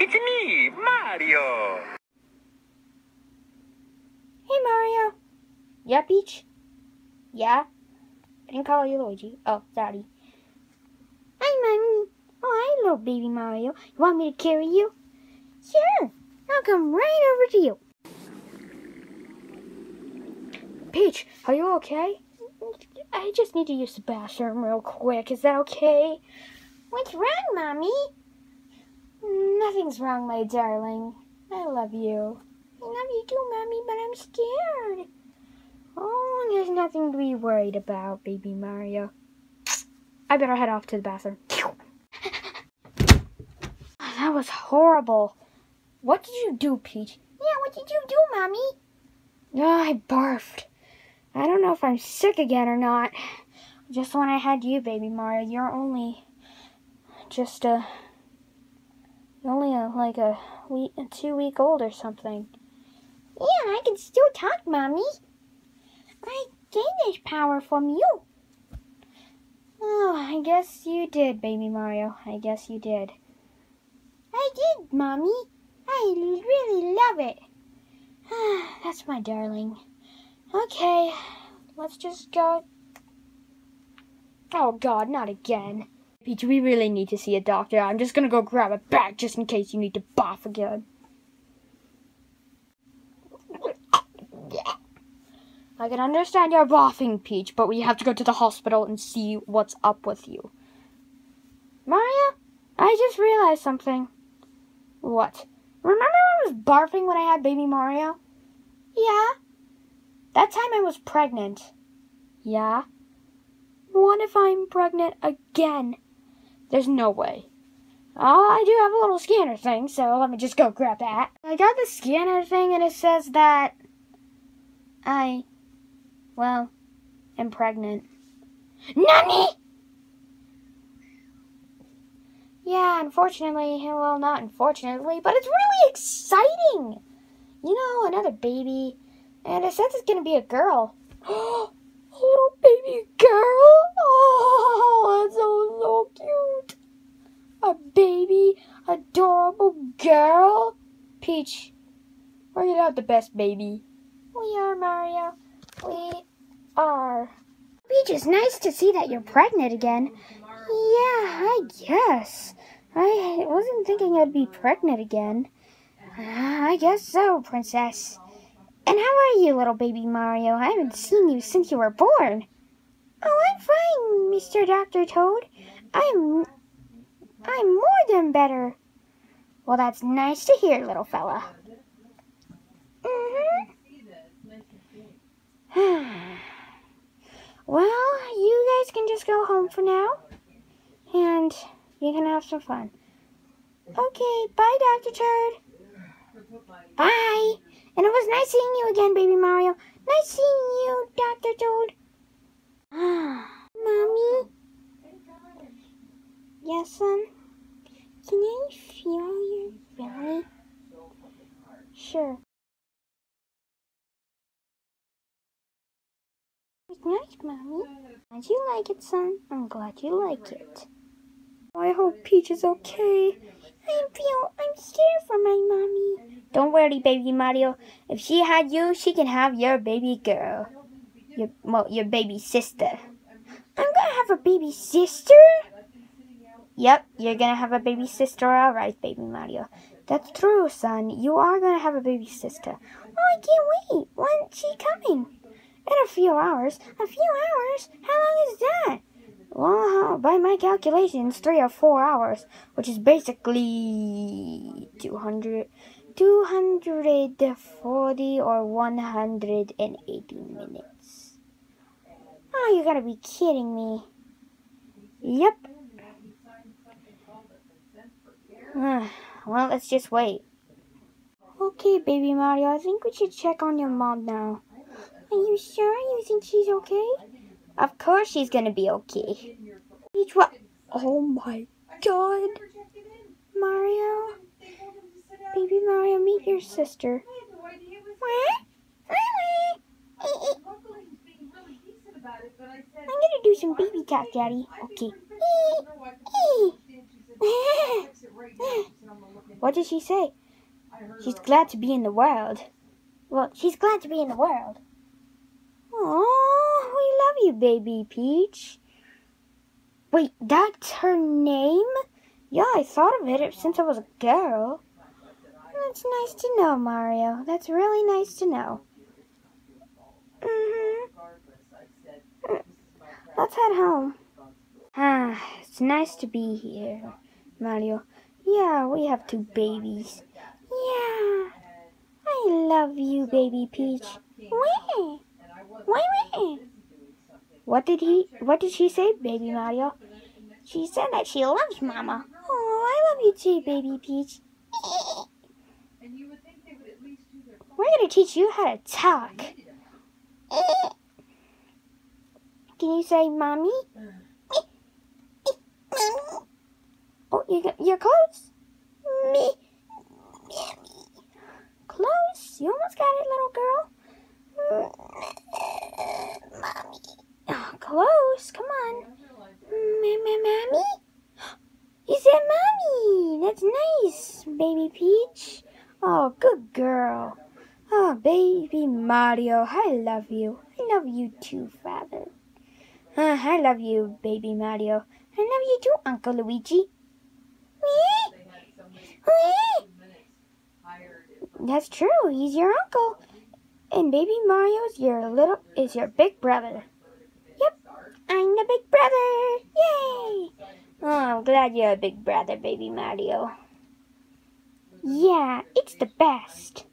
It's me, Mario. Hey, Mario. Yeah, Peach? Yeah? I didn't call you Luigi. Oh, sorry. Hi, Mommy. Oh, hi, little baby Mario. You want me to carry you? Sure. I'll come right over to you. Peach, are you okay? I just need to use the bathroom real quick. Is that okay? What's wrong, Mommy? Nothing's wrong, my darling. I love you. I love you too, Mommy, but I'm scared. Oh, there's nothing to be worried about, baby Mario. I better head off to the bathroom. Oh, that was horrible. What did you do, Peach? Yeah, what did you do, Mommy? Oh, I barfed. I don't know if I'm sick again or not. Just when I had you, baby Mario, you're only just a only a, like a week, a two week old or something. Yeah, I can still talk, Mommy. I gained this power from you. Oh, I guess you did, baby Mario. I guess you did. I did, Mommy. I really love it. Ah, That's my darling. Okay, let's just go. Oh God, not again. Peach, we really need to see a doctor. I'm just gonna go grab a bag just in case you need to barf again. I can understand your barfing, Peach, but we have to go to the hospital and see what's up with you. Maria, I just realized something. What? Remember when I was barfing when I had baby Mario? Yeah. That time I was pregnant. Yeah. What if I'm pregnant again? There's no way. Oh, I do have a little scanner thing, so let me just go grab that. I got the scanner thing and it says that I, well, am pregnant. Nani? Yeah, unfortunately, well, not unfortunately, but it's really exciting. You know, another baby, and it says it's gonna be a girl. a little baby girl? Oh, that's so, so cute. A baby, adorable girl. Peach, we're have the best baby. We are, Mario. We are. Peach, it's nice to see that you're pregnant again. Yeah, I guess. I wasn't thinking I'd be pregnant again. Uh, I guess so, Princess. And how are you, little baby Mario? I haven't seen you since you were born. Oh, I'm fine, Mr. Dr. Toad. I'm... I'm more than better. Well, that's nice to hear, little fella. Mm-hmm. well, you guys can just go home for now. And you can have some fun. Okay, bye, Dr. Toad. Bye. And it was nice seeing you again, baby Mario. Nice seeing you, Dr. Toad. Ah. Mommy? Yes, son? Can I feel your belly? Sure. It's nice, Mommy. Glad you like it, son. I'm glad you like it. I hope Peach is okay. I feel I'm scared for my mommy. Don't worry, baby Mario. If she had you, she can have your baby girl. Your well, your baby sister. I'm gonna have a baby sister? Yep, you're gonna have a baby sister, alright, baby Mario. That's true, son. You are gonna have a baby sister. Oh, I can't wait. When's she coming? In a few hours. A few hours? How long is that? Well, by my calculations, three or four hours, which is basically 200, 240 or 180 minutes. Oh, you gotta be kidding me. Yep. Ah, well, let's just wait. Okay, baby Mario, I think we should check on your mom now. Are you sure? You think she's okay? Of course she's gonna be okay. Oh my god. Mario. Baby Mario, meet your sister. What? I'm gonna do some baby talk, Daddy. Okay. what did she say? She's glad to be in the world. Well, she's glad to be in the world. We love you, baby Peach. Wait, that's her name? Yeah, I thought of it since I was a girl. That's nice to know, Mario. That's really nice to know. Mm-hmm. Let's head home. Ah, it's nice to be here, Mario. Yeah, we have two babies. Yeah. I love you, baby Peach. Where? Where? What did he what did she say, baby Mario? She said that she loves Mama. Oh, I love you too, baby Peach. We're gonna teach you how to talk. Can you say mommy? Oh, you you're close. Me. Close. You almost got it, little girl. Mommy. Oh, close. Come on. Mommy. You said mommy. That's nice, baby Peach. Oh, good girl. Baby Mario, I love you. I love you too, Father. Uh, I love you, baby Mario. I love you too, Uncle Luigi. That's true. He's your uncle, and baby Mario's your little is your big brother. Yep, I'm the big brother. Yay! Oh, I'm glad you're a big brother, baby Mario. Yeah, it's the best.